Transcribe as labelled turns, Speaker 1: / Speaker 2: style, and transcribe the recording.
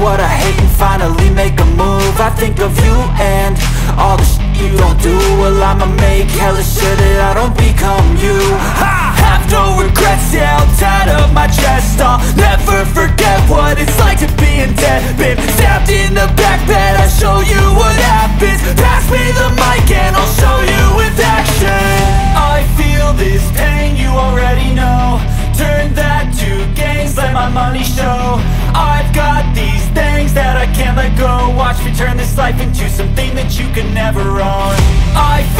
Speaker 1: what I hate and finally make a move. I think of you and all the shit you don't do. Well I'ma make hella sure that I don't become you. I have no regrets, yeah, I'll tie up my chest. I'll never life into something that you can never own I